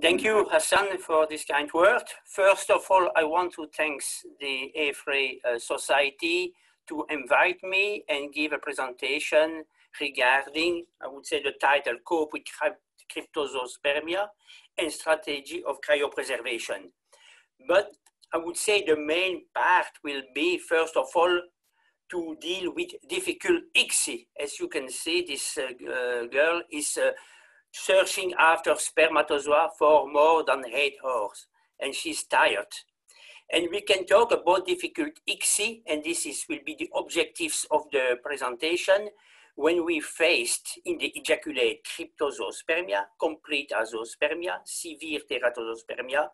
thank you, Hassan, for this kind word. First of all, I want to thank the EFRE uh, Society to invite me and give a presentation regarding, I would say the title, Cope with Cryptozoospermia and Strategy of Cryopreservation. But I would say the main part will be, first of all, to deal with difficult ICSI. As you can see, this uh, uh, girl is uh, searching after spermatozoa for more than eight hours, and she's tired. And we can talk about difficult ICSI, and this is, will be the objectives of the presentation, when we faced in the ejaculate cryptozoospermia, complete azoospermia, severe teratozoospermia,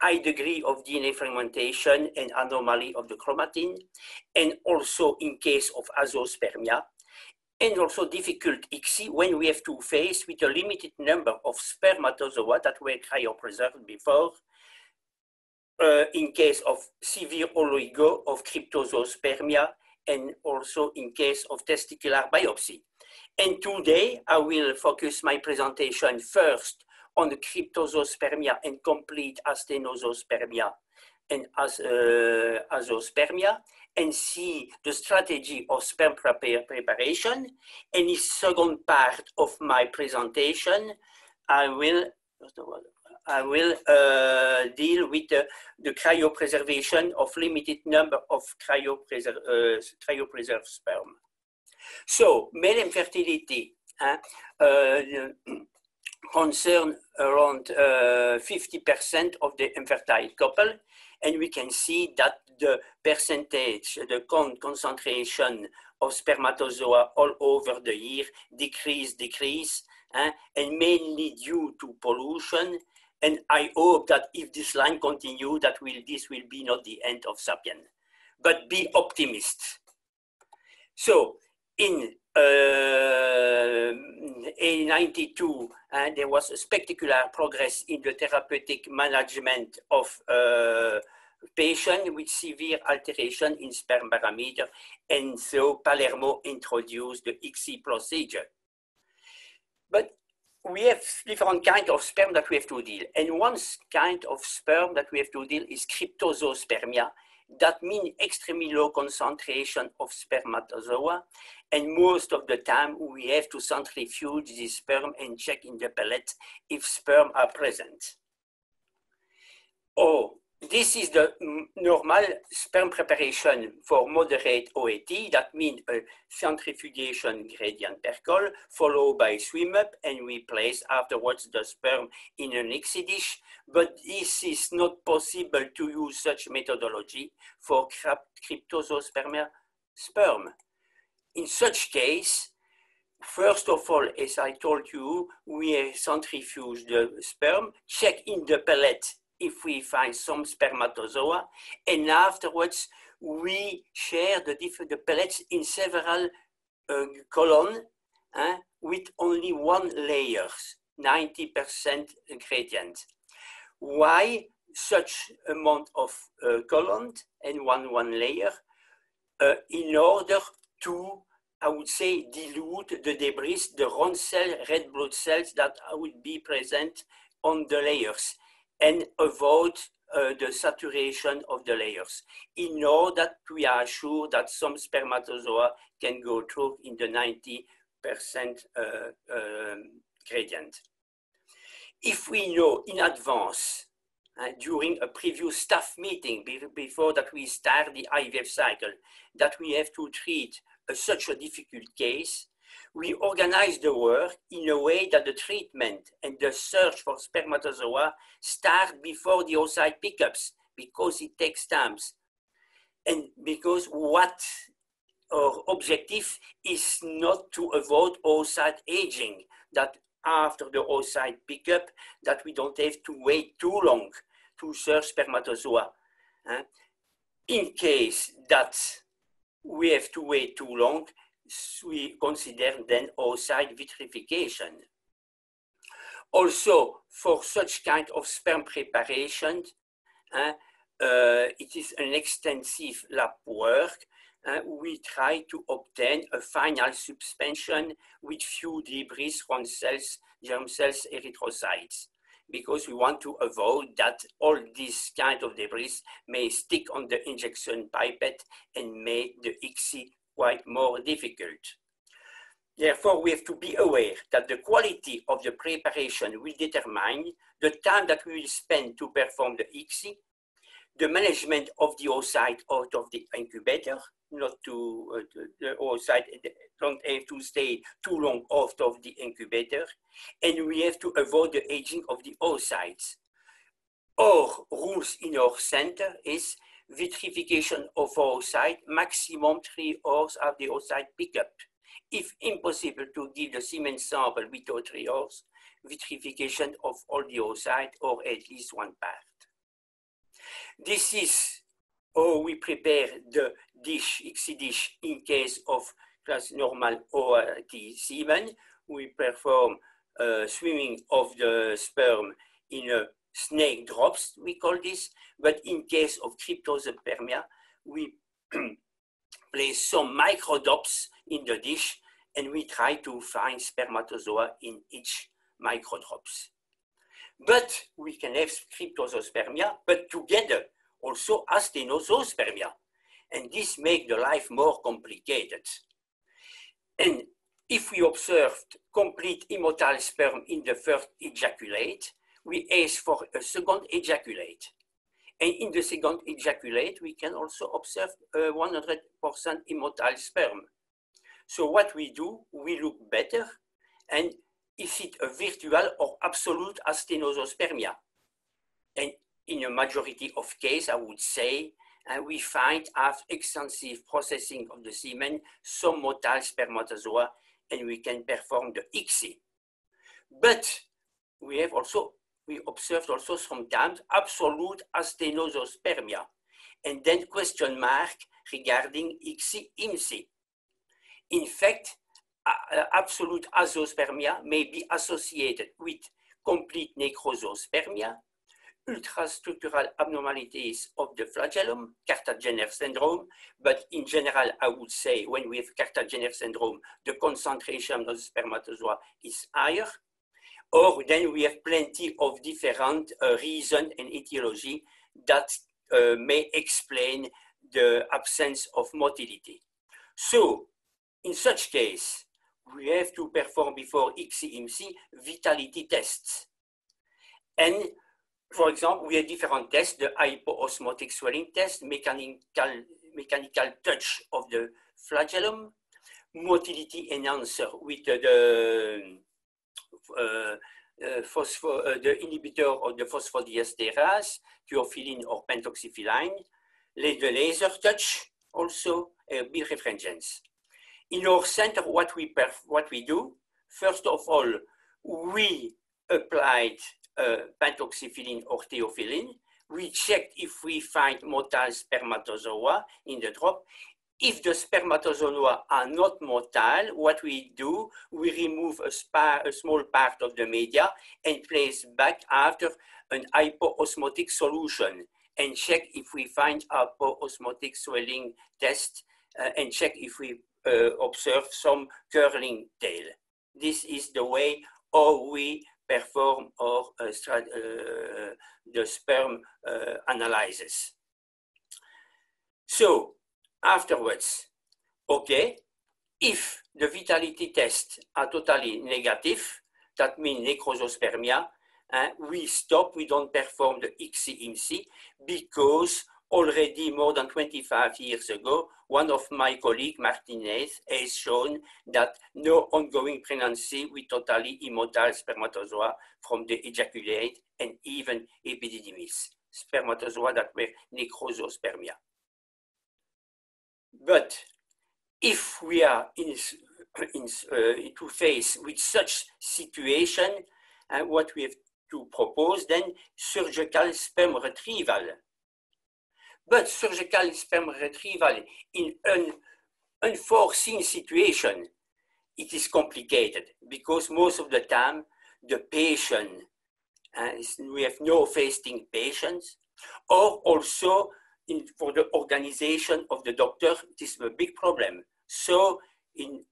high degree of DNA fragmentation and anomaly of the chromatin, and also in case of azoospermia, and also difficult ICSI when we have to face with a limited number of spermatozoa that were cryopreserved before, uh, in case of severe oligo of cryptozoospermia and also in case of testicular biopsy. And today I will focus my presentation first on the cryptozoospermia and complete asthenozoospermia and as, uh, azoospermia and see the strategy of sperm preparation. And the second part of my presentation, I will, I will uh, deal with the, the cryopreservation of limited number of cryopreser uh, cryopreserved sperm. So, male infertility hein, uh, concern around 50% uh, of the infertile couple and we can see that the percentage, the con concentration of spermatozoa all over the year decrease, decrease, eh, and mainly due to pollution. And I hope that if this line continue, that will this will be not the end of Sapien. But be optimist. So in in 92, uh, there was a spectacular progress in the therapeutic management of uh, patients with severe alteration in sperm parameter, and so Palermo introduced the ICSI procedure. But we have different kind of sperm that we have to deal. And one kind of sperm that we have to deal is cryptozoospermia. That means extremely low concentration of spermatozoa. And most of the time we have to centrifuge the sperm and check in the pellet if sperm are present. Oh, this is the normal sperm preparation for moderate OAT. That means a centrifugation gradient Percoll, followed by swim up, and we place afterwards the sperm in an ICSI dish. But this is not possible to use such methodology for cryptozoospermia sperm. In such case, First of all, as I told you, we centrifuge the sperm, check in the pellet if we find some spermatozoa, and afterwards we share the the pellets in several uh, columns uh, with only one layer, 90% gradient. Why such amount of uh, columns and one one layer? Uh, in order to I would say dilute the debris, the round cell, red blood cells that would be present on the layers and avoid uh, the saturation of the layers in order that we are sure that some spermatozoa can go through in the 90% uh, um, gradient. If we know in advance uh, during a previous staff meeting be before that we start the IVF cycle that we have to treat such a difficult case, we organize the work in a way that the treatment and the search for spermatozoa start before the oocyte pickups because it takes time. And because what our objective is not to avoid oocyte aging, that after the oocyte pickup, that we don't have to wait too long to search spermatozoa. In case that we have to wait too long, we consider then oocyte vitrification. Also, for such kind of sperm preparation, uh, it is an extensive lab work. Uh, we try to obtain a final suspension with few debris from cells, germ cells, erythrocytes. because we want to avoid that all these kind of debris may stick on the injection pipette and make the ICSI quite more difficult. Therefore, we have to be aware that the quality of the preparation will determine the time that we will spend to perform the ICSI, the management of the oocyte out of the incubator, not to, uh, the oocyte don't have to stay too long out of the incubator, and we have to avoid the aging of the oocytes. Our rules in our center is vitrification of oocyte, maximum three hours of the oocyte pickup. If impossible to give the semen sample without three hours, vitrification of all the oocyte or at least one part. This is how we prepare the dish, ICSI dish, in case of class normal ORT semen. We perform uh, swimming of the sperm in a snake drops, we call this, but in case of cryptospermia, we place some microdrops in the dish and we try to find spermatozoa in each microdrops. But we can have cryptospermia, but together also asthenozoospermia. And this makes the life more complicated. And if we observed complete immotile sperm in the first ejaculate, we ask for a second ejaculate. And in the second ejaculate, we can also observe 100% immotile sperm. So what we do, we look better, and is it a virtual or absolute asthenozoospermia? And in a majority of cases, I would say, and we find after extensive processing of the semen, some motile spermatozoa, and we can perform the ICSI. But we have also, we observed also sometimes absolute asthenozoospermia, and then question mark regarding ICSI-IMSI. In fact, absolute azoospermia may be associated with complete necrosospermia, ultrastructural abnormalities of the flagellum, Kartagener syndrome, but in general, I would say when we have Kartagener syndrome, the concentration of the spermatozoa is higher, or then we have plenty of different uh, reasons and etiology that uh, may explain the absence of motility. So, in such case, we have to perform before ICSI-IMSI vitality tests. And for example, we have different tests, the hypoosmotic swelling test, mechanical, mechanical touch of the flagellum, motility enhancer with the, the inhibitor of the phosphodiesterase, theophylline or pentoxifylline, the laser touch also, uh, birefringence. In our center, what we, what we do, first of all, we applied uh, pentoxifylline or theophylline. We checked if we find motile spermatozoa in the drop. If the spermatozoa are not motile, what we do, we remove a, spa, a small part of the media and place back after an hypoosmotic solution and check if we find a hypoosmotic swelling test uh, and check if we uh, observe some curling tail. This is the way how we perform or uh, uh, the sperm uh, analysis. So afterwards, okay, if the vitality tests are totally negative, that means necrosospermia, uh, we stop, we don't perform the ICSI-IMSI because already more than 25 years ago, one of my colleagues, Martinez, has shown that no ongoing pregnancy with totally immotile spermatozoa from the ejaculate and even epididymis, spermatozoa that were necrosospermia. But if we are in, in uh, to face with such situation, uh, what we have to propose then, surgical sperm retrieval. But surgical sperm retrieval in an unforeseen situation, it is complicated because most of the time the patient, uh, we have no fasting patients, or also in, for the organization of the doctor, it is a big problem. So in,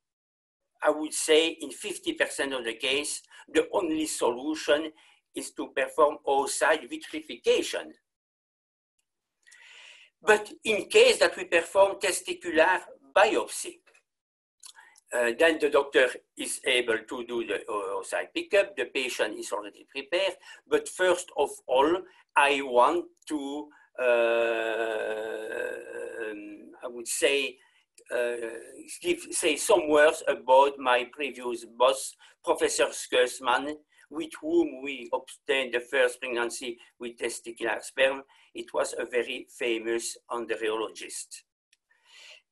I would say in 50% of the case, the only solution is to perform oocyte vitrification. But in case that we perform testicular biopsy, uh, then the doctor is able to do the oocyte pickup. The patient is already prepared. But first of all, I want to, uh, um, I would say, uh, give, say some words about my previous boss, Professor Schoysman, with whom we obtained the first pregnancy with testicular sperm. It was a very famous endocrinologist.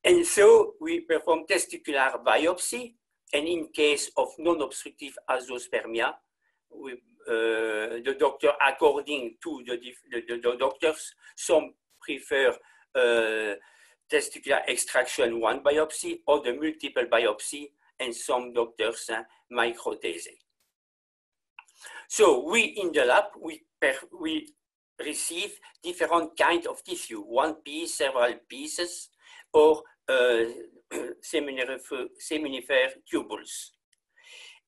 And so we perform testicular biopsy, and in case of non-obstructive azoospermia, we, uh, the doctor, according to the, the, the doctors, some prefer uh, testicular extraction one biopsy or the multiple biopsy, and some doctors uh, microdese. So we in the lab, we, we receive different kind of tissue, one piece, several pieces, or uh, seminifer tubules.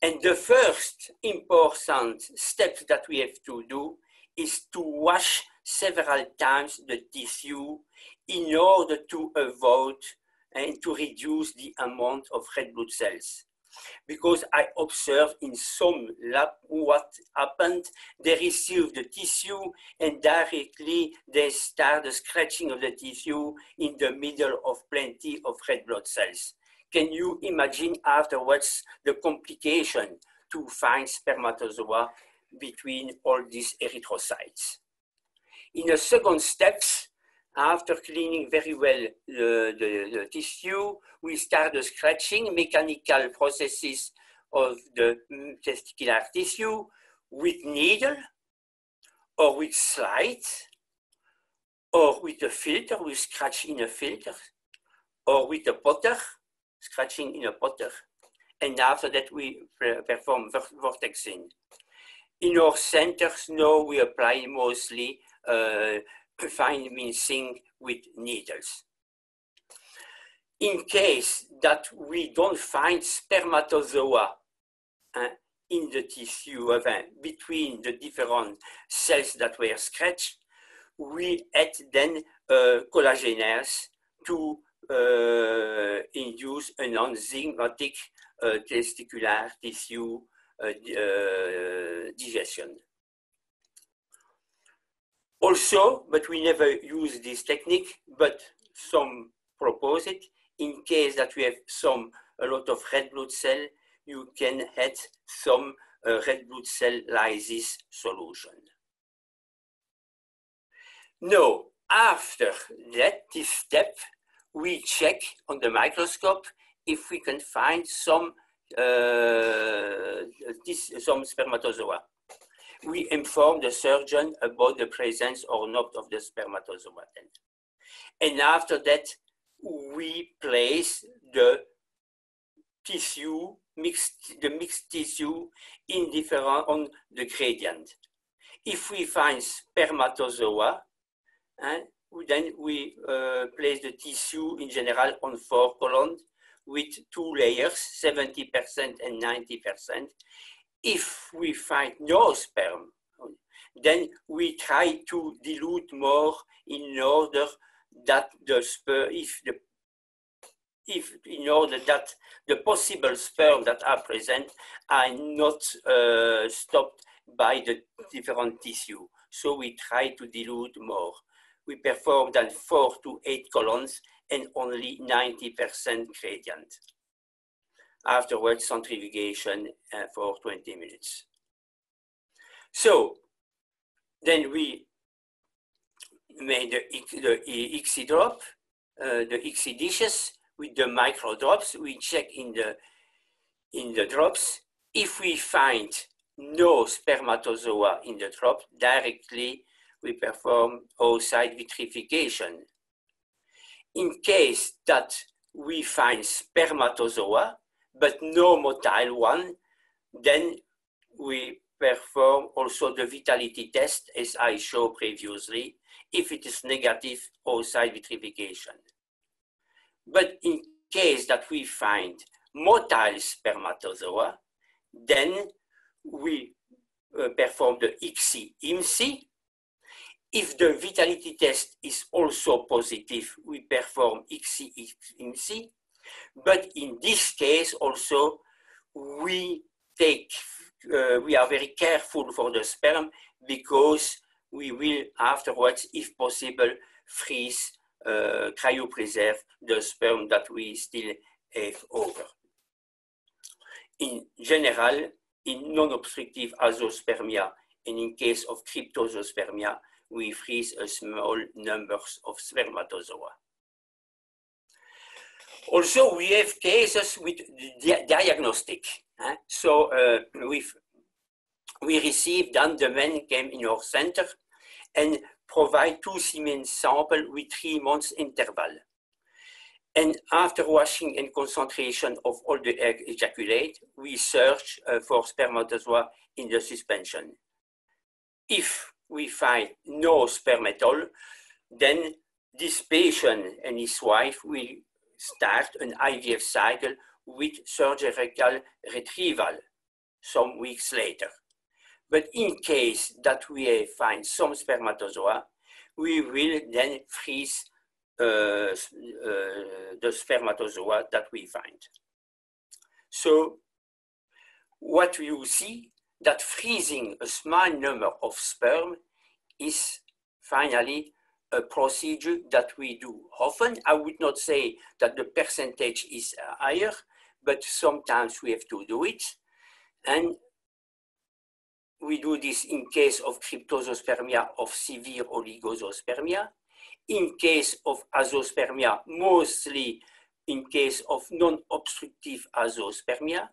And the first important step that we have to do is to wash several times the tissue in order to avoid and to reduce the amount of red blood cells because I observed in some lab what happened. They receive the tissue and directly they start the scratching of the tissue in the middle of plenty of red blood cells. Can you imagine afterwards the complication to find spermatozoa between all these erythrocytes? In the second steps, after cleaning very well the, the, the, tissue, we start the scratching mechanical processes of the testicular tissue with needle or with slide or with a filter, we scratch in a filter or with a potter, scratching in a potter. And after that, we perform vortexing. In our centers now, we apply mostly uh, vitamin zinc with needles. In case that we don't find spermatozoa uh, in the tissue uh, between the different cells that were scratched, we add then uh, collagenase to uh, induce an enzymatic uh, testicular tissue uh, digestion. Also, but we never use this technique, but some propose it. In case that we have some, a lot of red blood cell, you can add some uh, red blood cell lysis solution. Now, after that, this step, we check on the microscope if we can find some, uh, this, some spermatozoa we inform the surgeon about the presence or not of the spermatozoa. And after that, we place the tissue, mixed, the mixed tissue in different, on the gradient. If we find spermatozoa, eh, then we uh, place the tissue in general on four columns with two layers, 70% and 90%. If we find no sperm, then we try to dilute more in order that the sperm, if the if in order that the possible sperm that are present are not uh, stopped by the different tissue. So we try to dilute more. We perform then four to eight colons and only 90% gradient afterwards centrifugation uh, for 20 minutes. So then we made the, the ICSI drop, uh, the ICSI dishes with the micro drops. We check in the, in the drops. If we find no spermatozoa in the drop, directly we perform oocyte vitrification. In case that we find spermatozoa, but no motile one, then we perform also the vitality test as I showed previously, if it is negative oocyte vitrification. But in case that we find motile spermatozoa, then we uh, perform the ICSI-IMSI. If the vitality test is also positive, we perform ICSI-IMSI. But in this case also, we take, uh, we are very careful for the sperm because we will afterwards, if possible, freeze, uh, cryopreserve the sperm that we still have over. In general, in non-obstructive azoospermia and in case of cryptospermia, we freeze a small numbers of spermatozoa. Also, we have cases with di diagnostic. Eh? So uh, we've, we received, then the men came in our center and provide two semen sample with three months interval. And after washing and concentration of all the egg ejaculate, we search uh, for spermatozoa in the suspension. If we find no sperm at all, then this patient and his wife will start an IVF cycle with surgical retrieval some weeks later. But in case that we find some spermatozoa, we will then freeze uh, uh, the spermatozoa that we find. So what you see that freezing a small number of sperm is finally a procedure that we do often. I would not say that the percentage is higher, but sometimes we have to do it. And we do this in case of cryptospermia of severe oligospermia, in case of azoospermia, mostly in case of non-obstructive azoospermia,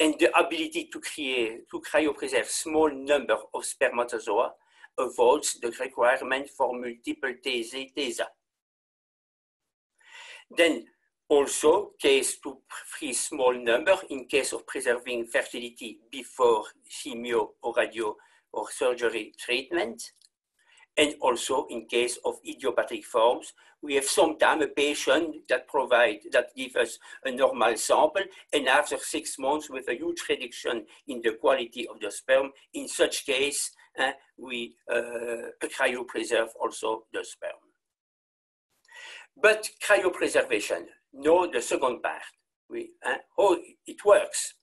and the ability to create, to cryopreserve small number of spermatozoa avoids the requirement for multiple TESE, TESA. Then also case to freeze small number in case of preserving fertility before chemio or radio or surgery treatment. And also in case of idiopathic forms, we have sometimes a patient that provide, that give us a normal sample, and after six months with a huge reduction in the quality of the sperm, in such case, uh, we uh, cryopreserve also the sperm. But cryopreservation, know the second part, we, uh, it works.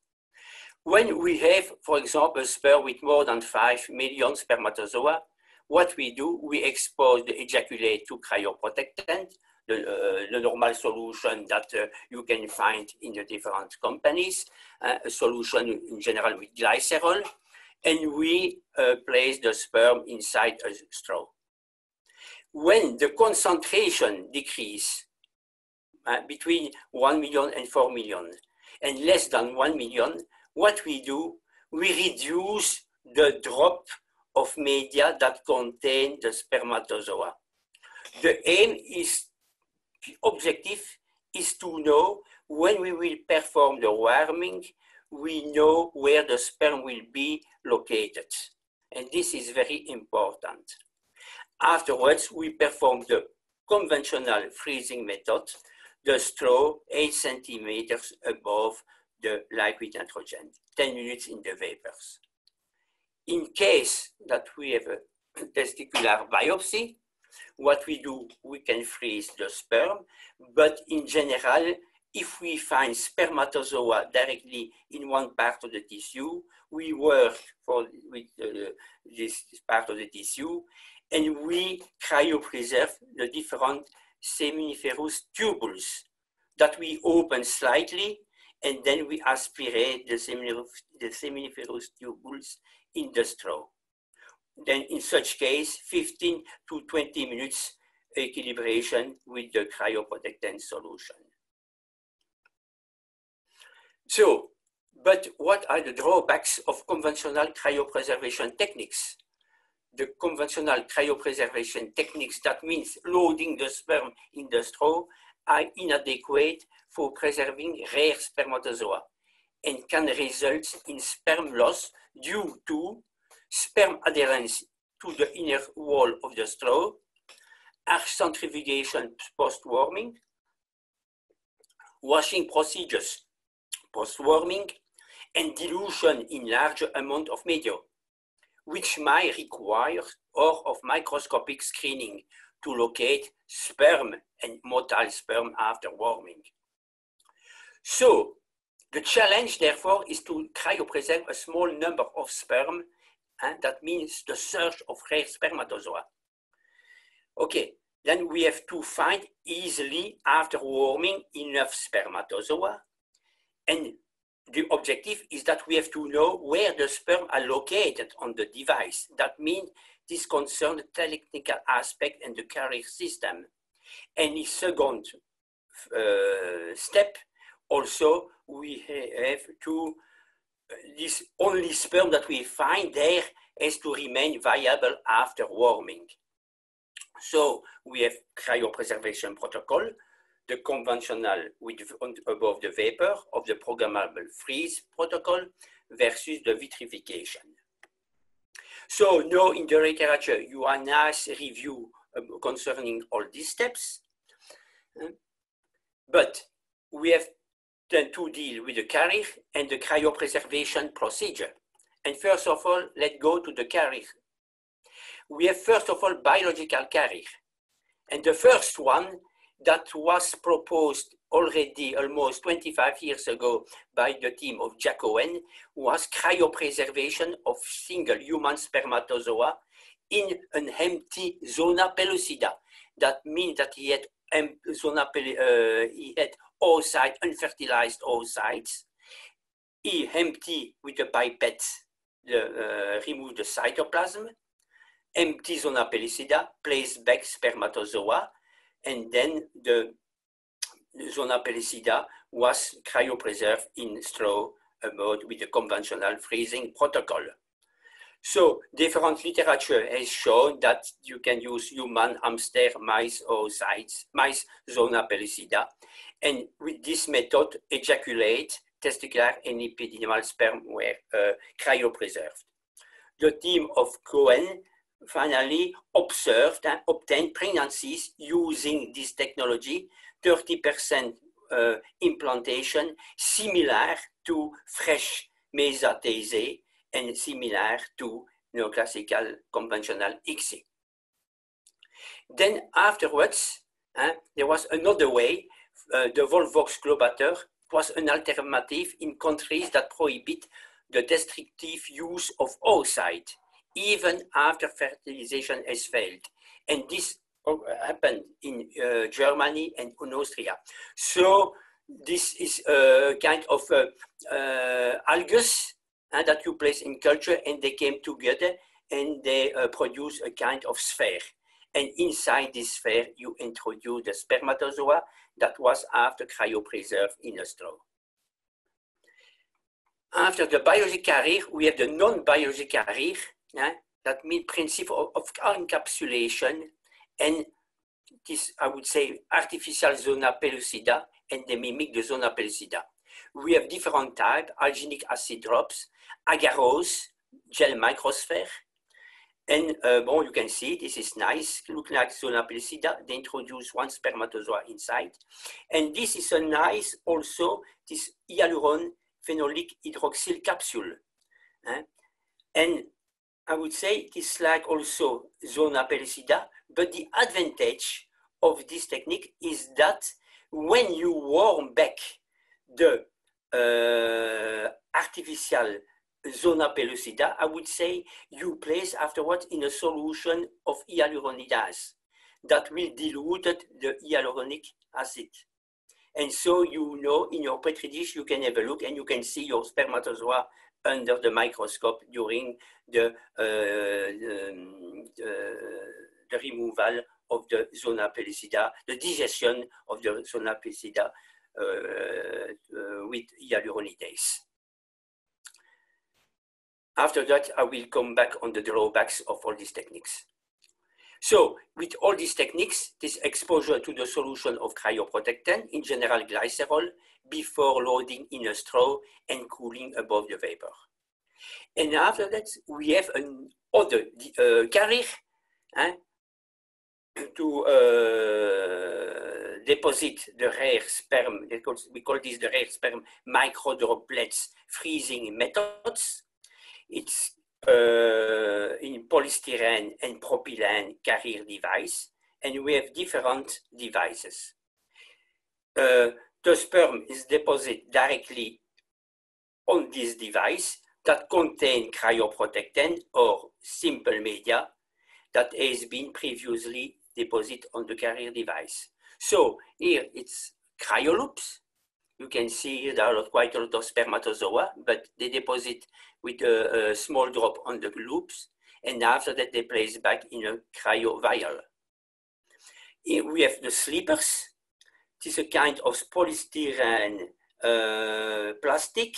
When we have, for example, a sperm with more than 5 million spermatozoa, what we do, we expose the ejaculate to cryoprotectant, the, uh, the normal solution that uh, you can find in the different companies, uh, a solution in general with glycerol, and we uh, place the sperm inside a straw. When the concentration decrease uh, between 1 million and 4 million and less than 1 million, what we do, we reduce the drop of media that contain the spermatozoa. The aim is, the objective is to know when we will perform the warming, we know where the sperm will be located. And this is very important. Afterwards, we perform the conventional freezing method, the straw 8 centimeters above the liquid nitrogen, 10 minutes in the vapors. In case that we have a testicular biopsy, what we do, we can freeze the sperm, but in general, if we find spermatozoa directly in one part of the tissue, we work for, with uh, this part of the tissue, and we cryopreserve the different seminiferous tubules that we open slightly, and then we aspirate the seminiferous, the seminiferous tubules in the straw. Then in such case, 15 to 20 minutes equilibration with the cryoprotectant solution. So, but what are the drawbacks of conventional cryopreservation techniques? The conventional cryopreservation techniques, that means loading the sperm in the straw, are inadequate for preserving rare spermatozoa and can result in sperm loss due to sperm adherence to the inner wall of the straw, harsh centrifugation post-warming, washing procedures post-warming, and dilution in larger amount of media, which might require or of microscopic screening to locate sperm and motile sperm after warming. So the challenge, therefore, is to cryopreserve a small number of sperm, and that means the search of rare spermatozoa. Okay, then we have to find easily after warming enough spermatozoa. And the objective is that we have to know where the sperm are located on the device. That means this concerns the technical aspect and the carrier system. And the second uh, step also we have to this only sperm that we find there has to remain viable after warming. So we have cryopreservation protocol, the conventional with above the vapor of the programmable freeze protocol versus the vitrification. So now in the literature, you have nice review um, concerning all these steps. But we have then to deal with the carrier and the cryopreservation procedure. And first of all, let's go to the carrier. We have first of all biological carrier. And the first one that was proposed already almost 25 years ago by the team of Jacques Cohen was cryopreservation of single human spermatozoa in an empty zona pellucida. That means that he had, zona, uh, he had oocyte, unfertilized oocytes. He empty with a pipette, the, uh, remove the cytoplasm, empty zona pellucida, place back spermatozoa, and then the zona pellucida was cryopreserved in straw mode with the conventional freezing protocol. So different literature has shown that you can use human hamster mice oocytes, mice zona pellucida, and with this method, ejaculate, testicular, and epididymal sperm were uh, cryopreserved. The team of Cohen finally observed and obtained pregnancies using this technology, 30% uh, implantation, similar to fresh mesothese and similar to neoclassical conventional ICSI. Then afterwards, uh, there was another way the Volvox globator was an alternative in countries that prohibit the destructive use of oocyte, even after fertilization has failed. And this happened in uh, Germany and in Austria. So this is a kind of uh, uh, algus uh, that you place in culture and they came together and they uh, produce a kind of sphere. And inside this sphere, you introduce the spermatozoa that was after cryopreserved in a straw. After the biologic carrier, we have the non-biologic carrier, yeah, that means principle of, of encapsulation and this, I would say, artificial zona pellucida and the mimic the zona pellucida. We have different types, alginic acid drops, agarose, gel microsphere, and uh, bon, you can see this is nice, look like zona pellucida. They introduce one spermatozoa inside. And this is a nice also, this hyaluron phenolic hydroxyl capsule. Eh? And I would say this like also zona pellucida, but the advantage of this technique is that when you warm back the uh, artificial zona pellucida, I would say you place afterwards in a solution of hyaluronidase that will dilute the hyaluronic acid. And so you know in your petri dish, you can have a look and you can see your spermatozoa under the microscope during the, uh, the, the, removal of the zona pellucida, the digestion of the zona pellucida uh, uh, with hyaluronidase. After that, I will come back on the drawbacks of all these techniques. So with all these techniques, this exposure to the solution of cryoprotectant, in general glycerol, before loading in a straw and cooling above the vapor. And after that, we have another uh, carrier to uh, deposit the rare sperm, we call this the rare sperm microdroplets freezing methods. It's uh, in polystyrene and propylene carrier device, and we have different devices. Uh, the sperm is deposited directly on this device that contain cryoprotectant or simple media that has been previously deposited on the carrier device. So here it's cryoloops. You can see there are quite a lot of spermatozoa, but they deposit with a, a small drop on the loops, and after that they place back in a cryo vial. Here we have the sleepers. It is a kind of polystyrene uh, plastic,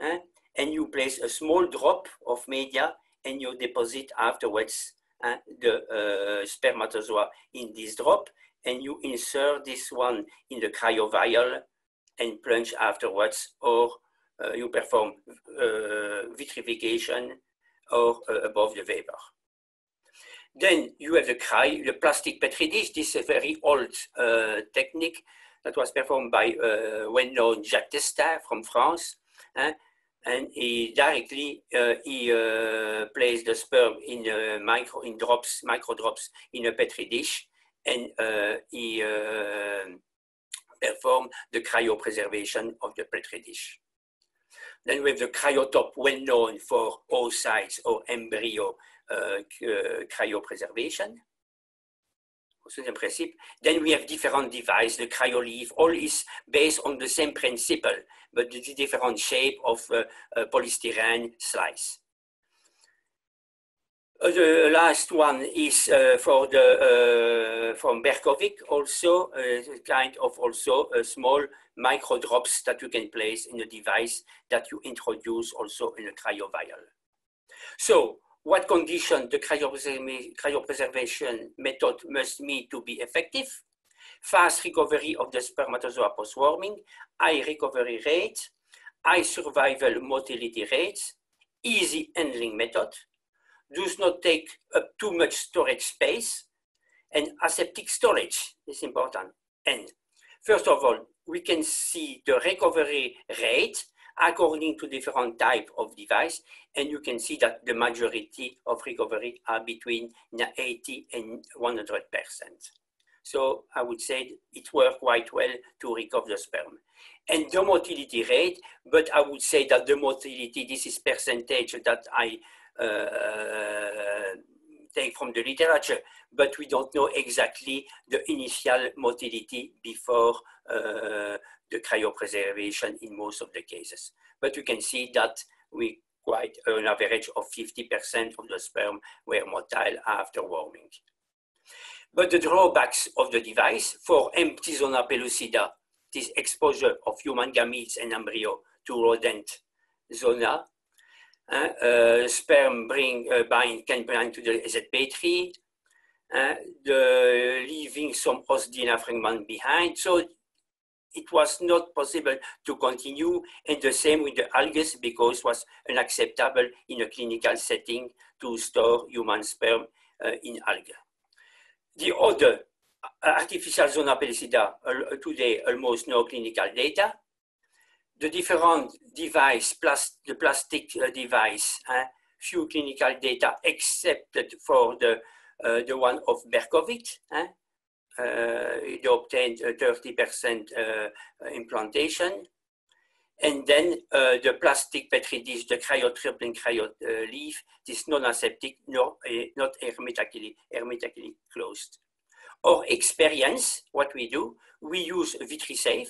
eh? and you place a small drop of media and you deposit afterwards uh, the uh, spermatozoa in this drop and you insert this one in the cryovial and plunge afterwards or uh, you perform uh, vitrification or uh, above the vapor. Then you have the, cry, the plastic petri dish. This is a very old uh, technique that was performed by well-known Jacques Testart from France and he directly uh, he uh, placed the sperm in uh, micro in drops micro drops in a petri dish and uh, he uh, performed the cryopreservation of the petri dish. Then we have the cryotop, well known for oocytes or embryo uh, cryopreservation. Same principle. Then we have different devices, the cryoleaf, all is based on the same principle but the different shape of uh, uh, polystyrene slice. Uh, the last one is uh, for the uh, from Berkovitz also kind of also a small micro drops that you can place in a device that you introduce also in a cryovial. So what condition the cryopreservation method must meet to be effective? Fast recovery of the spermatozoa post-warming, high recovery rate, high survival motility rates, easy handling method, does not take up too much storage space, and aseptic storage is important. And first of all, we can see the recovery rate according to different type of device, and you can see that the majority of recovery are between 80 and 100 percent. So I would say it worked quite well to recover the sperm. And the motility rate, but I would say that the motility, this is percentage that I take from the literature, but we don't know exactly the initial motility before uh, the cryopreservation in most of the cases. But you can see that we quite an average of 50% of the sperm were motile after warming. But the drawbacks of the device for empty zona pellucida, this exposure of human gametes and embryo to rodent zona, uh, uh, sperm bring, uh, bind, can bind to the ZP3, uh, the leaving some host DNA fragment behind. So it was not possible to continue and the same with the algae because it was unacceptable in a clinical setting to store human sperm uh, in algae. The other uh, artificial zona pellucida, uh, today almost no clinical data. The different device, plus the plastic uh, device, few clinical data except for the, uh, the one of Berkovitz. Uh, it obtained 30% implantation. And then uh, the plastic petri dish, the cryotripling cryo leaf, this non-aseptic, no, uh, not hermetically, hermetically closed. Our experience, what we do, we use VitriSafe,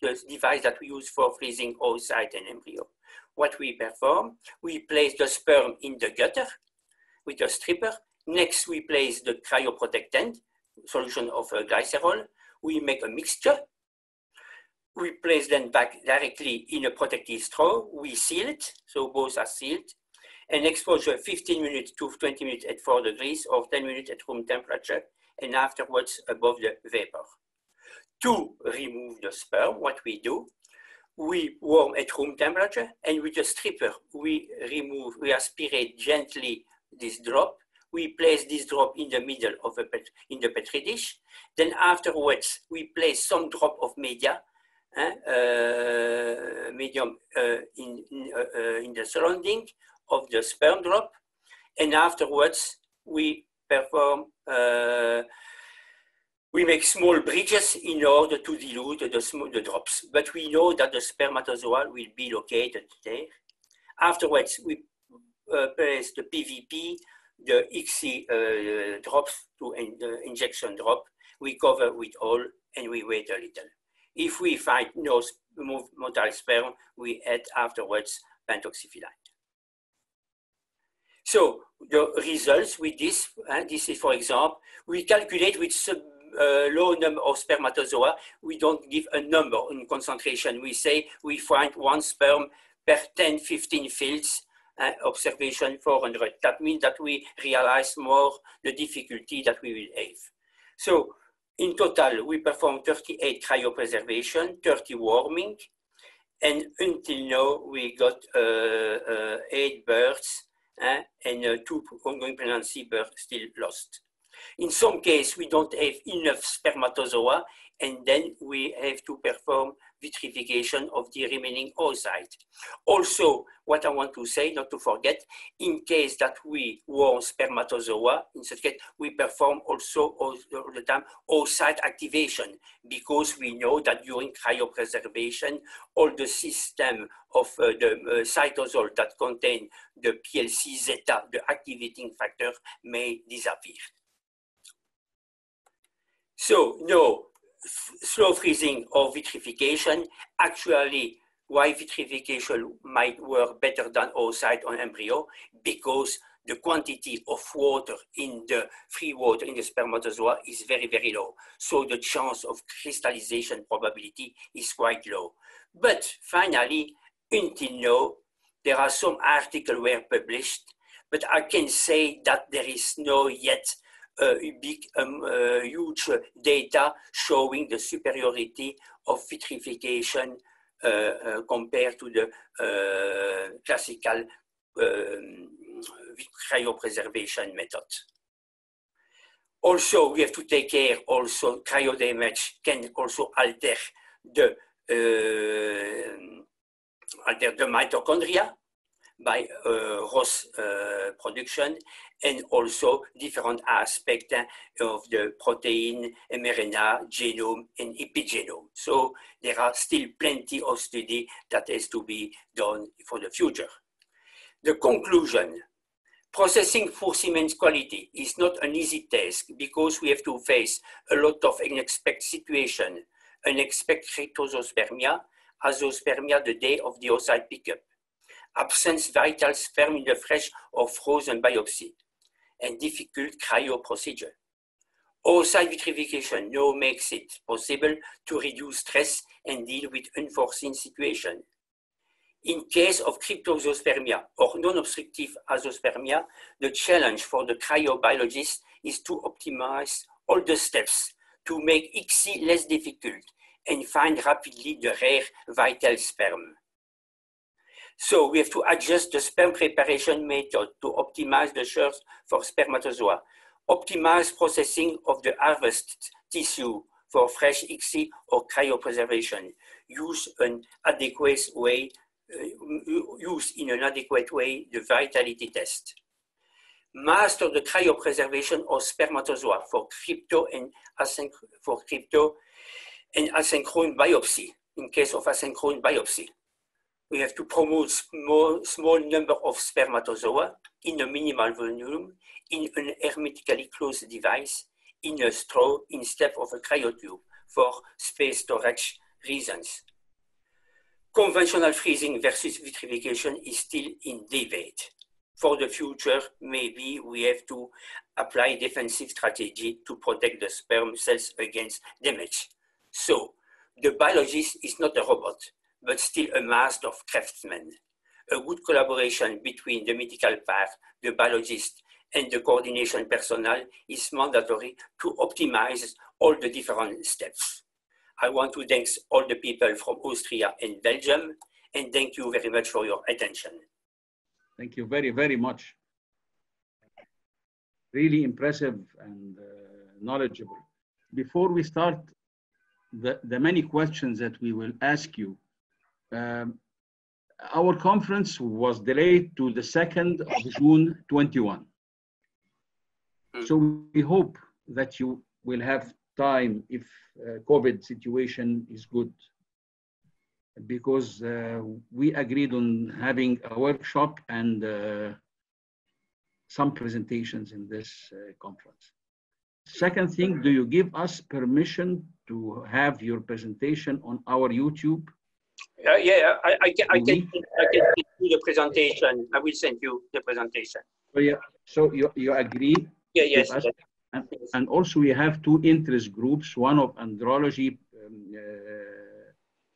the device that we use for freezing oocyte and embryo. What we perform, we place the sperm in the gutter with a stripper. Next, we place the cryoprotectant, solution of uh, glycerol. We make a mixture we place them back directly in a protective straw. We seal it, so both are sealed. And exposure 15 minutes to 20 minutes at 4 degrees or 10 minutes at room temperature, and afterwards above the vapor. To remove the sperm, what we do, we warm at room temperature, and with a stripper, we remove, we aspirate gently this drop. we place this drop in the middle of a pet, in the petri dish. Then afterwards, we place some drop of media, uh, medium uh, in, in, uh, uh, in the surrounding of the sperm drop. And afterwards, we perform uh, we make small bridges in order to dilute the, the drops, but we know that the spermatozoa will be located there. Afterwards, we uh, place the PVP, the ICSI uh, drops to in, the injection drop. We cover with all and we wait a little. If we find no motile sperm, we add afterwards pentoxifylline. So the results with this, uh, this is for example, we calculate with sub uh, low number of spermatozoa, we don't give a number in concentration. We say we find one sperm per 10, 15 fields, uh, observation 400. That means that we realize more the difficulty that we will have. So in total, we perform 38 cryopreservation, 30 warming, and until now, we got uh, uh, eight birds uh, and uh, two ongoing pregnancy birds still lost. In some cases, we don't have enough spermatozoa, and then we have to perform vitrification of the remaining oocyte. Also, what I want to say, not to forget, in case that we want spermatozoa, in such case, we perform also all the time oocyte activation, because we know that during cryopreservation, all the system of uh, the uh, cytosol that contain the PLC zeta, the activating factor, may disappear. So no, slow freezing or vitrification, actually why vitrification might work better than oocyte on embryo, because the quantity of water in the free water in the spermatozoa is very, very low. So the chance of crystallization probability is quite low. But finally, until now, there are some articles were published, but I can say that there is no yet big, um, uh, huge data showing the superiority of vitrification uh, uh, compared to the classical um, cryopreservation method. Also, we have to take care also cryodamage can also alter the uh, alter the mitochondria by uh, ROS uh, production and also different aspects of the protein, mRNA, genome, and epigenome. So there are still plenty of study that has to be done for the future. The conclusion, processing for semen quality is not an easy task because we have to face a lot of unexpected situation, unexpected cryptospermia, azoospermia the day of the oocyte pickup, absence vital sperm in the fresh or frozen biopsy, and difficult cryo procedure. Oocyte vitrification now makes it possible to reduce stress and deal with unforeseen situations. In case of cryptozoospermia or non-obstructive azoospermia, the challenge for the cryobiologist is to optimize all the steps to make ICSI less difficult and find rapidly the rare vital sperm. So we have to adjust the sperm preparation method to optimize the source for spermatozoa, optimize processing of the harvest tissue for fresh ICSI or cryopreservation, use an adequate way, uh, use in an adequate way the vitality test. Master the cryopreservation of spermatozoa for crypto and for crypto and asynchrone biopsy in case of asynchrone biopsy we have to promote small, small number of spermatozoa in a minimal volume in an hermetically closed device in a straw instead of a cryotube for space storage reasons. Conventional freezing versus vitrification is still in debate. For the future, maybe we have to apply defensive strategy to protect the sperm cells against damage. So the biologist is not a robot but still a master of craftsmen. A good collaboration between the medical part, the biologist, and the coordination personnel is mandatory to optimize all the different steps. I want to thank all the people from Austria and Belgium, and thank you very much for your attention. Thank you very, very much. really impressive and uh, knowledgeable. Before we start the, the many questions that we will ask you, um, our conference was delayed to the 2nd of June 21. So we hope that you will have time if uh, COVID situation is good because uh, we agreed on having a workshop and uh, some presentations in this uh, conference. Second thing, do you give us permission to have your presentation on our YouTube? Uh, yeah, I, I, can, I, can, I can do the presentation. I will send you the presentation. So, yeah, so you, you agree? Yeah, yes. yes. And, and, also we have two interest groups, one of andrology um, uh,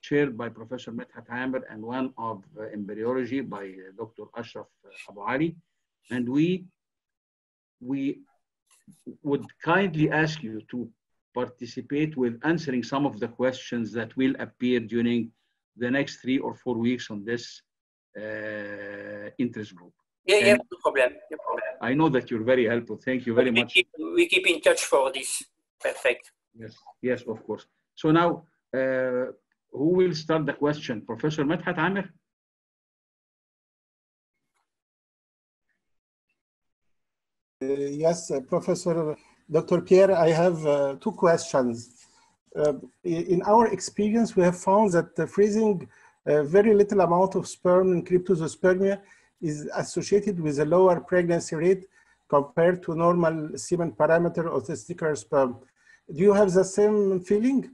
chaired by Professor Medhat Amer and one of uh, embryology by uh, Dr. Ashraf Abu Ali. And we, we would kindly ask you to participate with answering some of the questions that will appear during the next three or four weeks on this uh, interest group. Yeah, and yeah, no problem, no problem. I know that you're very helpful. Thank you very we much. Keep, we keep in touch for this. Perfect. Yes, yes, of course. So now, uh, who will start the question? Professor Medhat Amer? Uh, yes, uh, Professor Dr. Pierre, I have uh, two questions. Uh, in our experience, we have found that freezing a very little amount of sperm in cryptozoospermia is associated with a lower pregnancy rate compared to normal semen parameter of testicular sperm. Do you have the same feeling?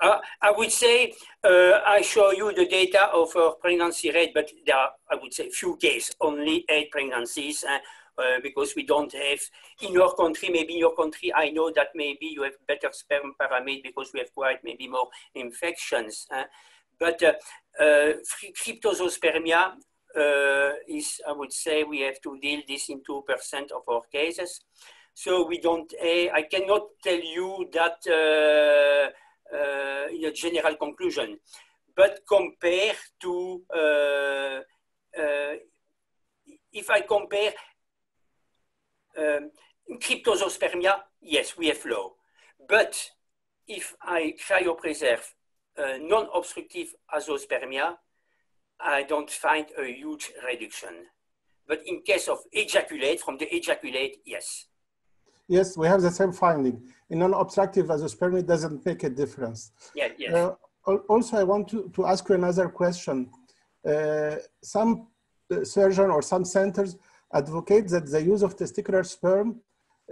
Uh, I would say uh, I show you the data of our pregnancy rate, but there are, I would say, few cases, only eight pregnancies, uh, uh, because we don't have, in your country, maybe in your country, I know that maybe you have better sperm parameter because we have quite maybe more infections. but uh, uh, cryptozoospermia is, I would say, we have to deal this in 2% of our cases. So we don't, I cannot tell you that uh, in a general conclusion. But compare to, uh, uh, if I compare um, yes, we have low. But if I cryopreserve uh, non-obstructive azoospermia, I don't find a huge reduction. But in case of ejaculate, from the ejaculate, yes. Yes, we have the same finding. In non-obstructive azoospermia, it doesn't make a difference. Yeah, yes. Uh, also, I want to, to ask you another question. Uh, some uh, surgeon or some centers advocate that the use of testicular sperm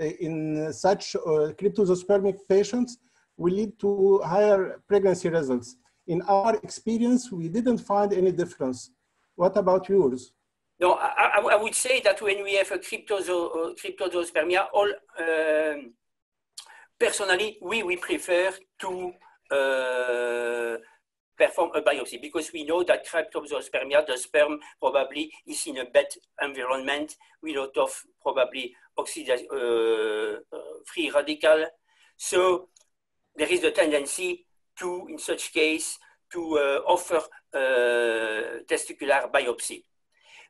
uh, in such uh, cryptozoospermic patients will lead to higher pregnancy results. In our experience, we didn't find any difference. What about yours? No, I, I, would say that when we have a cryptozo, uh, cryptozoospermia, all um, personally, we, we prefer to uh, perform a biopsy because we know that cryptozoospermia, the sperm probably is in a bad environment with a lot of probably oxidation, uh, uh, free radical. So there is a tendency to, in such case, to uh, offer uh, testicular biopsy.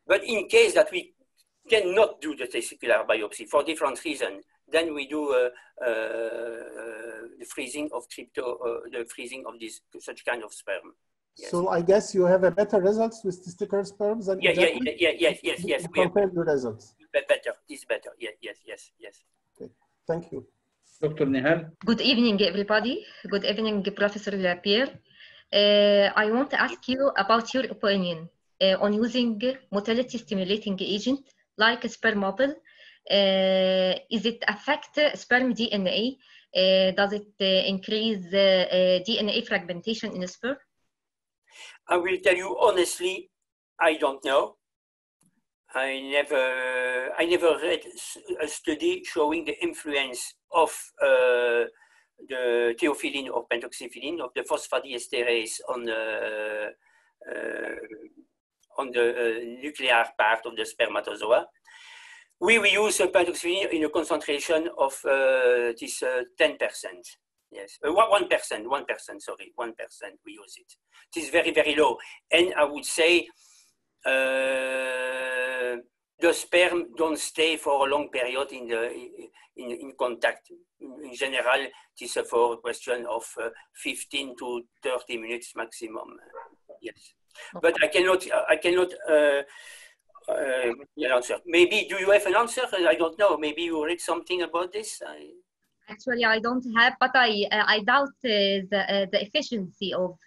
But in case that we cannot do the testicular biopsy for different reasons, then we do uh, uh, the freezing of crypto, uh, the freezing of this such kind of sperm. Yes. So I guess you have a better results with testicular sperms than yeah, yeah, yeah, yeah, yes, yes, yes. Compare the results. Better, this better. Yes, yes, yes, yes. Okay, thank you. Dr. Nihal. Good evening, everybody. Good evening, Professor Pierre. Uh, I want to ask you about your opinion uh, on using motility stimulating agent like SpermMobil. Uh, is it affect sperm DNA? Uh, does it increase DNA fragmentation in the sperm? I will tell you honestly, I don't know. I never, I never read a study showing the influence of uh, the theophylline or pentoxifylline of the phosphodiesterase on uh, uh, on the uh, nuclear part of the spermatozoa. We, we use a pentoxifylline in a concentration of uh, this 10%. Uh, yes, one percent, one percent. Sorry, one percent. We use it. It is very, very low, and I would say uh, the sperm don't stay for a long period in the in, in contact. In general, it is for a question of uh, 15 to 30 minutes maximum. Yes, but I cannot I cannot uh, uh, answer. Maybe do you have an answer? I don't know. Maybe you read something about this. I... Actually, I don't have, but I uh, I doubt uh, the uh, the efficiency of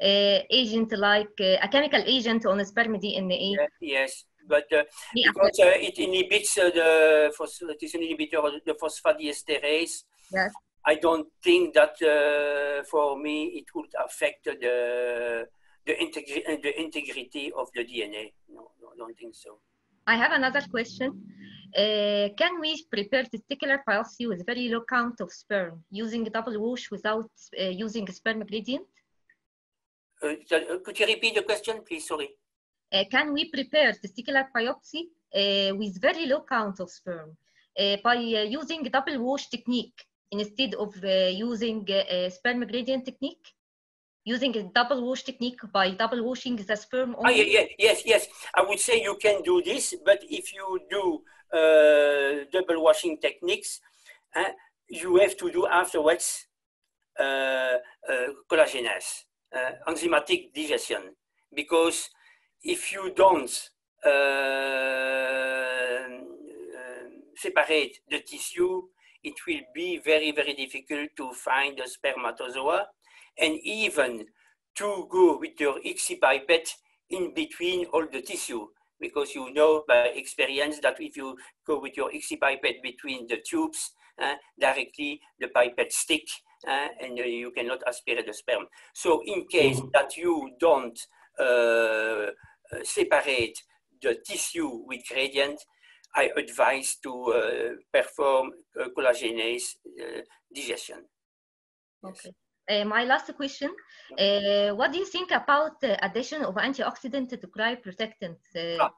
agent like a chemical agent on sperm DNA. Yes, yes. but because it inhibits the it is an inhibitor of the phosphodiesterase. Yes. I don't think that for me it would affect the the, integri the integrity of the DNA. I don't think so. I have another question. Uh, can we prepare testicular biopsy with very low count of sperm using double wash without uh, using sperm gradient? Uh, could you repeat the question, please? Sorry. Uh, can we prepare testicular biopsy uh, with very low count of sperm uh, by using double wash technique instead of using sperm gradient technique? Using a double wash technique by double washing the sperm only? Oh, yeah, yes, yes. I would say you can do this, but if you do uh, double washing techniques, uh, you have to do afterwards uh, uh collagenase, uh, enzymatic digestion, because if you don't uh, separate the tissue, it will be very, very difficult to find the spermatozoa and even to go with your ICSI pipette in between all the tissue because you know by experience that if you go with your ICSI pipette between the tubes, uh, directly the pipette stick uh, and uh, you cannot aspirate the sperm. So in case mm -hmm. that you don't uh, separate the tissue with gradient, I advise to uh, perform collagenase digestion. Okay. Uh, my last question, uh, what do you think about the addition of antioxidant to cryoprotectant uh, ah.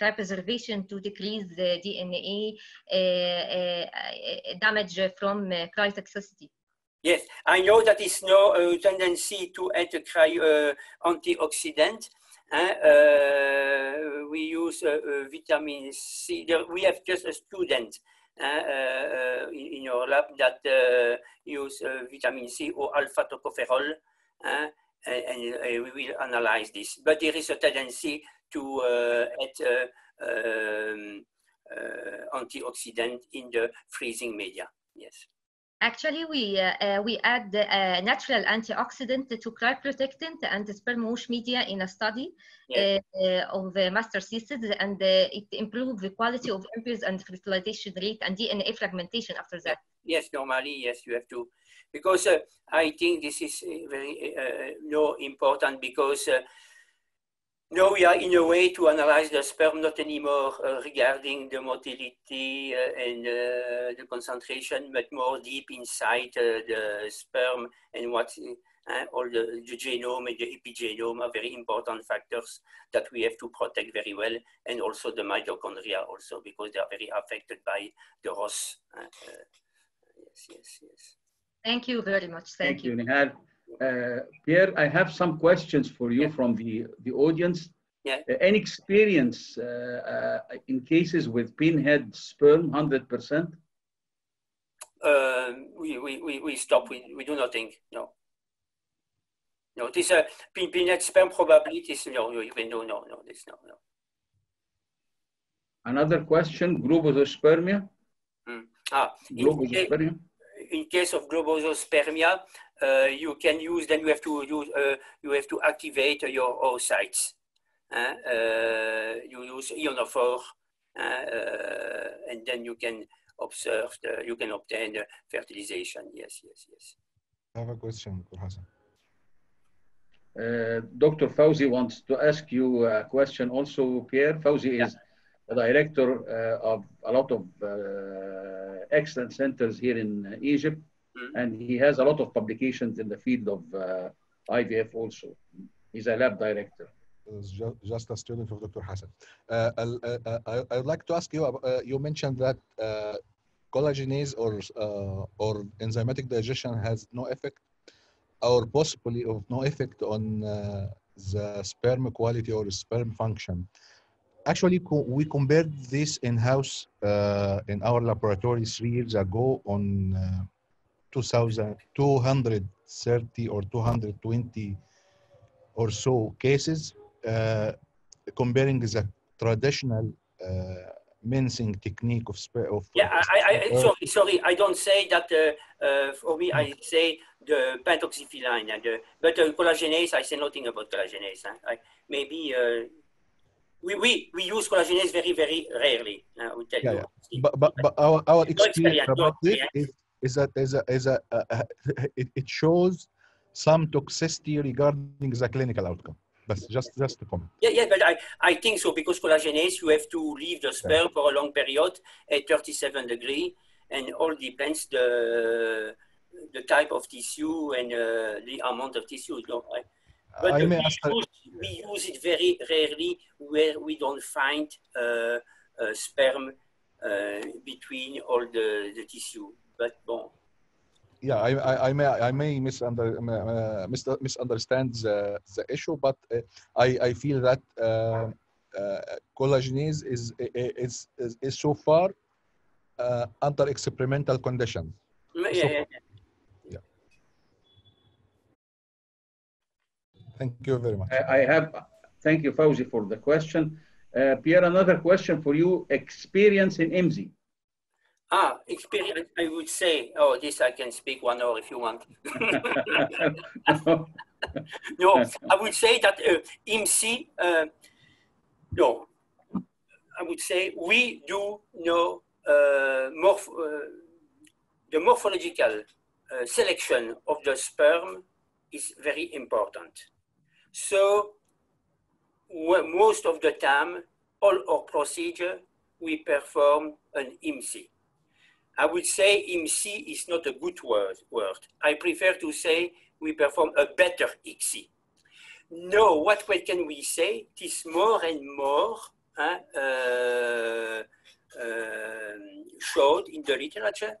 cryopreservation to decrease the DNA damage from cryotoxicity? Yes, I know that is no uh, tendency to add a cryo, uh, antioxidant. Uh, we use vitamin C. We have just a student Eh, eh, eh, uh, in, in, your lab that use vitamin C or alpha tocopherol, and, and we will analyze this. But there is a tendency to add um, antioxidant in the freezing media. Yes. Actually, we uh, uh, we add uh, natural antioxidant to cryoprotectant and sperm wash media in a study yeah. Uh, uh, of the master thesis, and uh, it improved the quality of embryos and fertilization rate and DNA fragmentation after that. Yes, normally, yes, you have to, because I think this is very no important because now we are in a way to analyze the sperm, not anymore uh, regarding the motility uh, and uh, the concentration, but more deep inside uh, the sperm and what uh, all the, the, genome and the epigenome are very important factors that we have to protect very well, and also the mitochondria also because they are very affected by the ROS. Uh, yes, yes, yes. Thank you very much. Thank, Thank you, Nihal. Uh, Pierre, I have some questions for you yeah. from the, the audience. Yeah. Uh, any experience uh, uh in cases with pinhead sperm, 100%? Uh, we, we, we, we stop, we, we do nothing, no. No, this uh, pin, pinhead sperm probably, this, no, no, no, no, no, this, no, no. Another question, globosospermia? Mm. Ah, globosospermia? In, in case of globosospermia, you can use, then you have to use, uh, you have to activate your oocytes. Uh, you use ionophore, and then you can observe, the, you can obtain the fertilization. Yes, yes, yes. I have a question, Hassan. Uh, Dr. Fauzi wants to ask you a question also, Pierre. Fauzi yeah. is the director uh, of a lot of uh, excellent centers here in Egypt. Mm-hmm. and he has a lot of publications in the field of uh, IVF also. He's a lab director. Just a student of Dr. Hassan. Uh, uh, uh, I, I, would like to ask you, uh, you mentioned that uh, collagenase or, or enzymatic digestion has no effect or possibly of no effect on the sperm quality or sperm function. actually, co- we compared this in house uh, in our laboratory three years ago on uh, 2000, 230 or 220 or so cases, uh, comparing the traditional uh, mincing technique of, of Yeah, I, I, I sorry, sorry, I don't say that. Uh, uh, for me, I say the pentoxifylline, and the, but uh, collagenase. I say nothing about collagenase. Huh? I, maybe uh, we, we we use collagenase very very rarely. I will tell Yeah, you. but but, but our, our experience experience, about this experience. is, is that is a, is a, uh, it, it shows some toxicity regarding the clinical outcome. That's just just to comment. Yeah, yeah, but I, I think so because collagenase, you have to leave the sperm for a long period at 37 degree, and all depends the the type of tissue and uh, the amount of tissue. No, I, but I we, use, we use it very rarely where we don't find uh, uh, sperm uh, between all the, the tissue. But bon, yeah, I, I, I may I may misunder, uh, mis- misunderstand the, the issue, but uh, I, I feel that uh, uh, collagenase is, is is is so far uh, under experimental conditions. yeah, So- yeah, Thank you very much. I I have, thank you, Fauzi, for the question. Uh, Pierre, another question for you. Experience in IMSI. Ah, experience, I would say, oh, this I can speak one hour if you want. no, I would say that uh, IMSI, uh, no, I would say we do know uh, morph- uh, the morphological uh, selection of the sperm is very important. So most of the time, all our procedure, we perform an IMSI. I would say IMSI is not a good word. word. I prefer to say we perform a better ICSI. No, what can we say? It is more and more uh, um, showed in the literature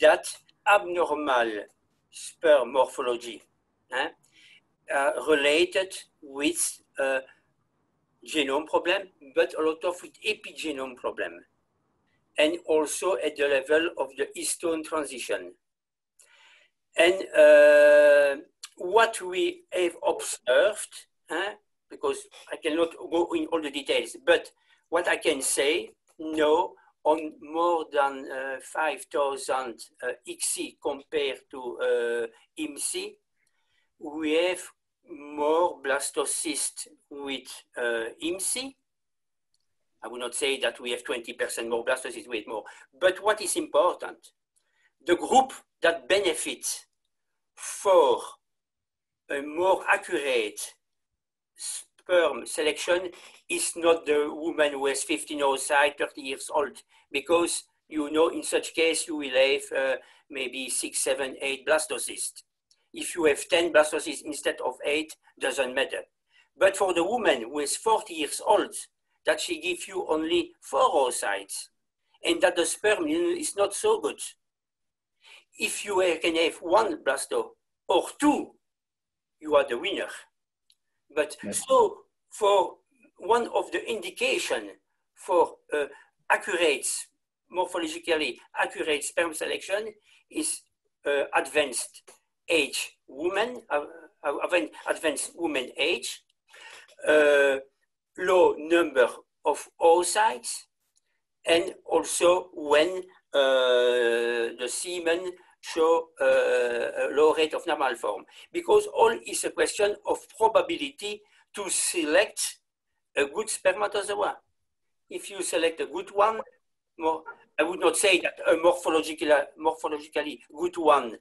that abnormal sperm morphology are related with uh, genome problem, but a lot of with epigenome problem and also at the level of the histone transition. And uh, what we have observed, huh, because I cannot go in all the details, but what I can say, no, on more than uh, 5,000 uh, compared to uh, we have more blastocysts with uh, I would not say that we have 20% more blastocysts, have more. But what is important, the group that benefits for a more accurate sperm selection is not the woman who has 15 oocytes, 30 years old, because you know in such case you will have uh, maybe six, seven, eight blastocysts. If you have 10 blastocysts instead of eight, doesn't matter. But for the woman who is 40 years old, that she gives you only four oocytes and that the sperm is not so good. If you can have one blasto or two, you are the winner. But Yes. so for one of the indication for uh, accurate, morphologically accurate sperm selection is uh, advanced age woman, uh, uh, advanced woman age, uh, low number of oocytes, and also when uh, the semen show uh, a low rate of normal form. Because all is a question of probability to select a good spermatozoa. If you select a good one, more, I would not say that a morphologically, morphologically good one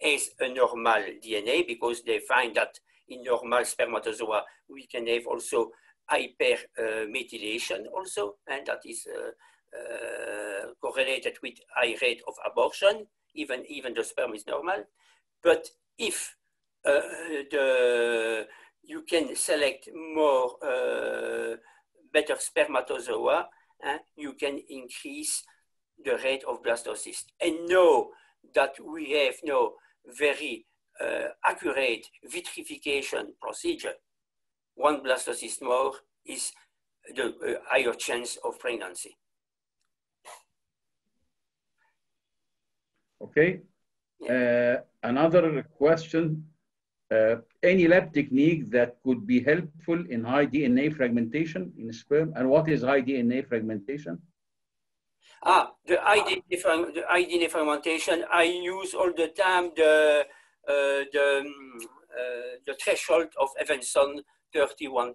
is a normal DNA because they find that in normal spermatozoa we can have also hypermethylation also, and that is uh, uh, correlated with high rate of abortion, even, even the sperm is normal. But if uh, the, you can select more better spermatozoa, uh, you can increase the rate of blastocyst. And know that we have no very uh, accurate vitrification procedure. One blastocyst more is the uh, higher chance of pregnancy. Okay. Uh, another question. Uh, any lab technique that could be helpful in high DNA fragmentation in sperm? And what is high DNA fragmentation? Ah, the the ID fragmentation, I use all the time the, uh, the, um, uh, the threshold of Evenson, 31%.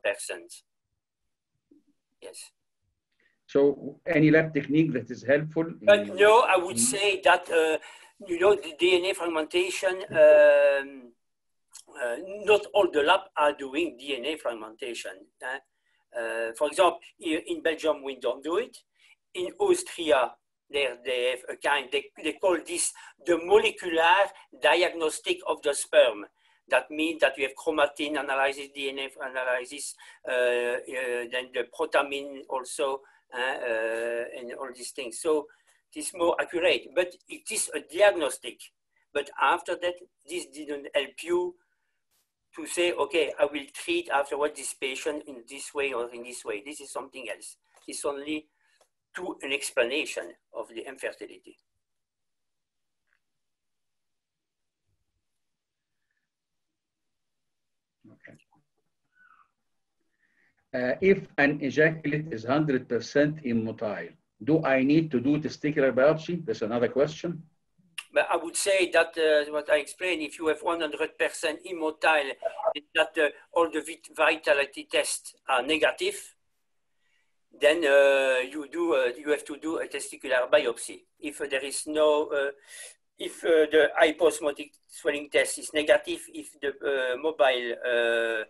Yes. So any lab technique that is helpful? But no, I would say that, uh, you know, the DNA fragmentation, um, uh, not all the lab are doing DNA fragmentation. eh? Uh, for example, here in Belgium, we don't do it. In Austria, there they have a kind, they, they call this the molecular diagnostic of the sperm. That means that you have chromatin analysis, DNA analysis, uh, uh, then the protamine also, uh, and all these things. So it is more accurate, but it is a diagnostic. But after that, this didn't help you to say, okay, I will treat afterward this patient in this way or in this way. This is something else. It's only to an explanation of the infertility. If an ejaculate is 100% immotile, do I need to do testicular biopsy? That's another question. But I would say that uh, what I explained, if you have 100% immotile, that uh, all the vit- vitality tests are negative, then uh, you do uh, you have to do a testicular biopsy. If uh, there is no, uh, if uh, the hyposmotic swelling test is negative, if the uh, mobile uh,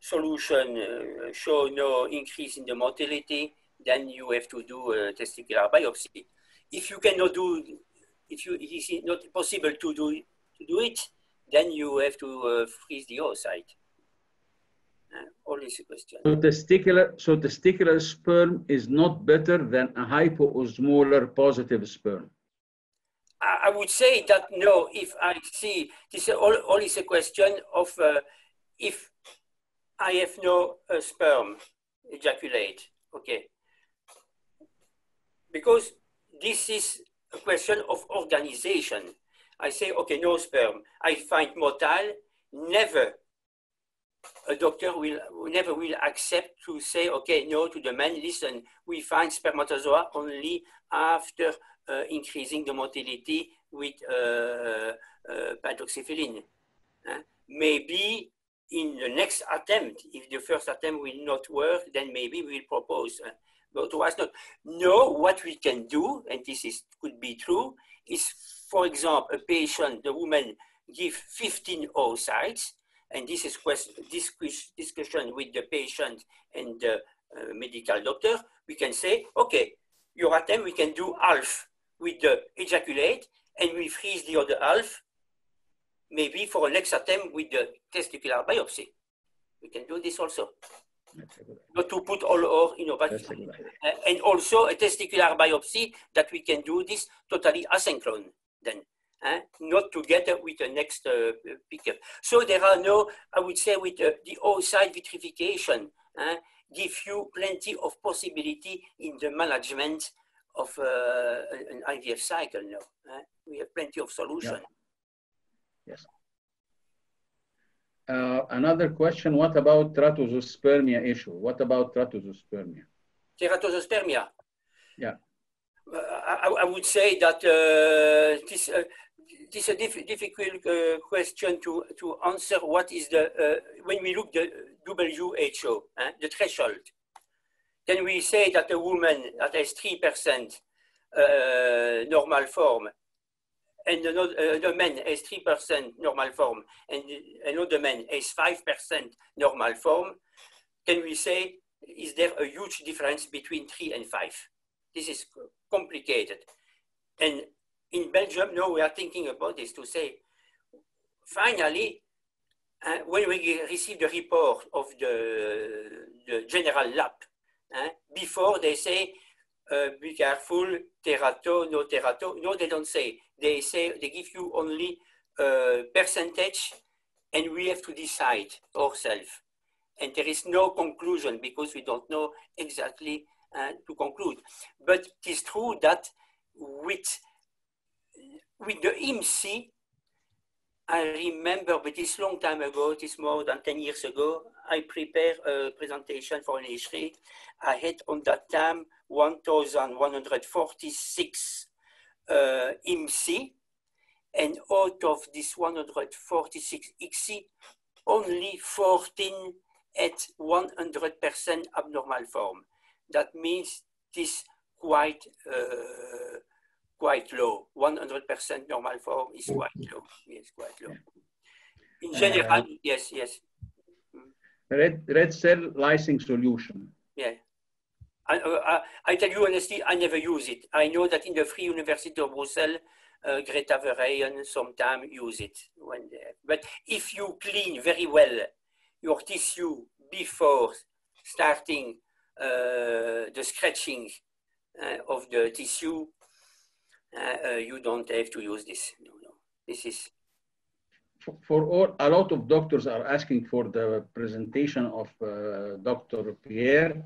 solution uh, show no increase in the motility, then you have to do a testicular biopsy. If you cannot do if you, it is not possible to do, to do it, then you have to uh, freeze the oocyte. Uh, all is a question. So testicular, so testicular sperm is not better than a hypoosmolar positive sperm. I, I would say that no, if I see, this is all, all is a question of uh, if I have no uh, sperm ejaculate, okay. Because this is a question of organization. I say, okay, no sperm. I find motile, never a doctor will never will accept to say, okay, no to the man, listen, we find spermatozoa only after uh, increasing the motility with uh, uh. Uh, maybe in the next attempt, if the first attempt will not work, then maybe we'll propose. Uh, but us not. No, what we can do, and this is could be true, is for example, a patient, the woman give 15 oocytes, and this is question, this discussion with the patient and the uh, medical doctor, we can say, okay, your attempt, we can do half with the ejaculate, and we freeze the other half, maybe for next attempt with the testicular biopsy. We can do this also. That's a good, Not to put all our innovative, that's a good idea. uh, and also a testicular biopsy that we can do this totally asynchrone then. uh, not together with the next uh, pickup. So there are no, I would say with uh, the oocyte vitrification, uh, give you plenty of possibility in the management of uh, an IVF cycle now. uh, we have plenty of solution. Uh, another question, what about tratosospermia issue? What about tratosospermia? Teratospermia. Yeah. Uh, I, I would say that uh, this, uh, this is a diff difficult uh, question to, to answer. What is the, uh, when we look the WHO, eh, the threshold, then we say that a woman that has 3% uh, normal form and another, uh, man has 3% normal form and another domain has 5% normal form, can we say, is there a huge difference between 3 and 5? This is complicated. And in Belgium, now we are thinking about this to say, finally, uh, when we receive the report of the, the general lab, uh, before they say, uh, be careful, terato, no terato. No, they don't say. They say, they give you only uh, percentage and we have to decide ourselves. and there is no conclusion because we don't know exactly uh, to conclude. But it is true that with, with the IMSI, I remember, but it's long time ago, it is more than 10 years ago, I prepared a presentation for an. I had on that time 1,146 uh, IMSI, and out of this 146 ICSI, only 14 at 100% abnormal form. That means this quite uh, quite low. 100% normal form is quite low. Yes, quite low. In general, uh, yes, yes. Red, red cell lysing solution. Yeah. I, uh, I, I, tell you honestly, I never use it. I know that in the Free University of Brussels, uh, Greta Verheyen sometimes use it. when But if you clean very well your tissue before starting uh, the scratching uh, of the tissue, uh, uh, you don't have to use this. No, no. This is for all, a lot of doctors are asking for the presentation of uh, Dr. Pierre.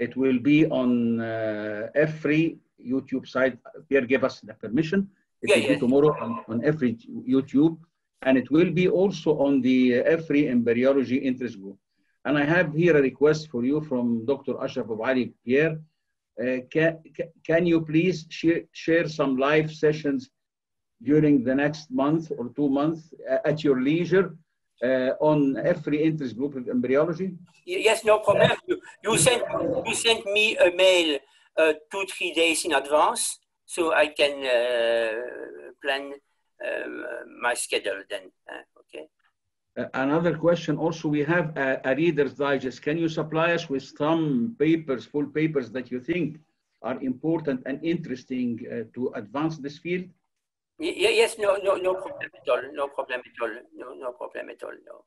It will be on uh, every YouTube site. Pierre gave us the permission. It Yeah, will yeah. be tomorrow on, on every YouTube. And it will be also on the every embryology interest group. And I have here a request for you from Dr. Ashraf Abu Ali Pierre. Uh, can, can you please share, share some live sessions during the next month or two months uh, at your leisure uh, on every interest group of embryology? Yes, no problem. You, you send you send me a mail uh, two three days in advance, so I can uh, plan um, my schedule. Then, uh, okay. Uh, another question also, we have a, a reader's digest. Can you supply us with some papers, full papers that you think are important and interesting uh, to advance this field? Yes, no, no, no problem at all. No problem at all. No, no problem at all. No.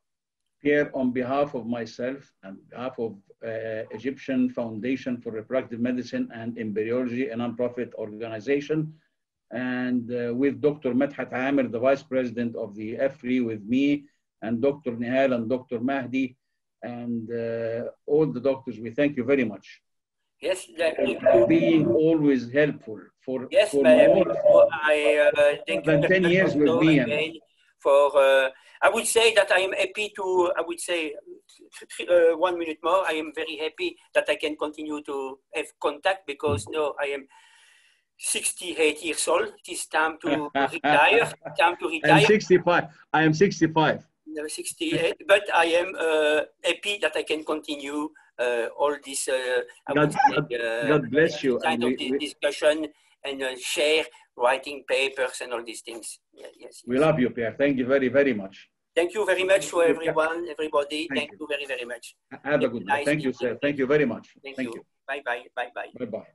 Pierre, on behalf of myself and behalf of uh, Egyptian Foundation for Reproductive Medicine and Embryology, a nonprofit organization, and uh, with Dr. Medhat Amer, the Vice President of the EFRI, with me, and Dr. Nihal and Dr. Mahdi, and uh, all the doctors, we thank you very much Yes, for being always helpful for, yes, for more I uh, thank than you 10 years with me and- for. Uh, I would say that I am happy to. I would say uh, one minute more. I am very happy that I can continue to have contact because no, I am 68 years old. It is time to retire. time to I'm retire. 65. I am 65. No, 68, but I am uh, happy that I can continue uh, all this. Uh, I God- would say, uh, God bless you. Kind and of we- we- discussion and uh, share writing papers and all these things. Yeah, yes, We yes. love you, Pierre. Thank you very, very much. Thank you very much to everyone, everybody. Thank Thank, you very, very much. Have a good day. Nice Thank you, sir. Thank you very much. Thank, Thank you. you. Bye, bye, bye, bye. Bye-bye.